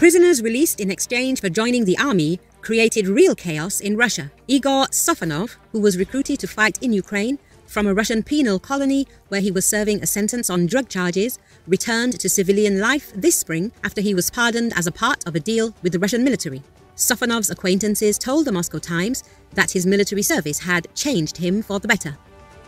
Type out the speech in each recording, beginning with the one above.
Prisoners released in exchange for joining the army created real chaos in Russia. Igor Sofonov, who was recruited to fight in Ukraine from a Russian penal colony where he was serving a sentence on drug charges, returned to civilian life this spring after he was pardoned as a part of a deal with the Russian military. Sofonov's acquaintances told the Moscow Times that his military service had changed him for the better.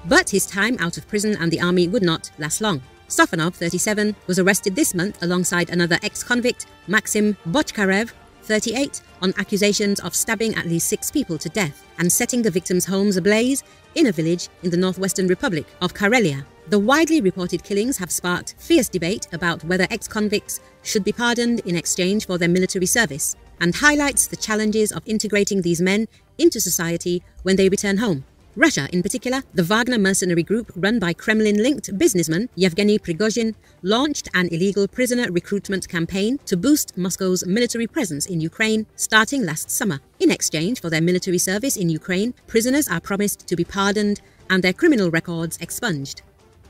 But his time out of prison and the army would not last long. Sofonov, 37, was arrested this month alongside another ex-convict, Maxim Botchkarev, 38, on accusations of stabbing at least six people to death and setting the victims' homes ablaze in a village in the northwestern republic of Karelia. The widely reported killings have sparked fierce debate about whether ex-convicts should be pardoned in exchange for their military service and highlights the challenges of integrating these men into society when they return home. Russia, in particular, the Wagner mercenary group run by Kremlin-linked businessman Yevgeny Prigozhin, launched an illegal prisoner recruitment campaign to boost Moscow's military presence in Ukraine starting last summer. In exchange for their military service in Ukraine, prisoners are promised to be pardoned and their criminal records expunged.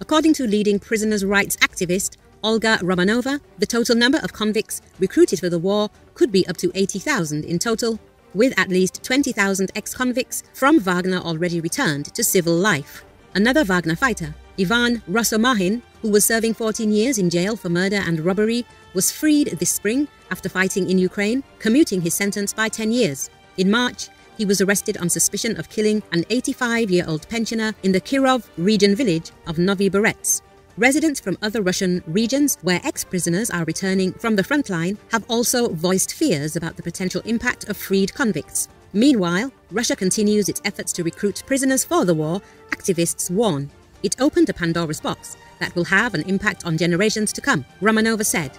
According to leading prisoners' rights activist Olga Romanova, the total number of convicts recruited for the war could be up to 80,000 in total, with at least 20,000 ex-convicts from Wagner already returned to civil life. Another Wagner fighter, Ivan Rossomakhin, who was serving 14 years in jail for murder and robbery, was freed this spring after fighting in Ukraine, commuting his sentence by 10 years. In March, he was arrested on suspicion of killing an 85-year-old pensioner in the Kirov region village of Novy Burets. Residents from other Russian regions where ex-prisoners are returning from the front line have also voiced fears about the potential impact of freed convicts. Meanwhile, Russia continues its efforts to recruit prisoners for the war, activists warn. It opened a Pandora's box that will have an impact on generations to come, Romanova said.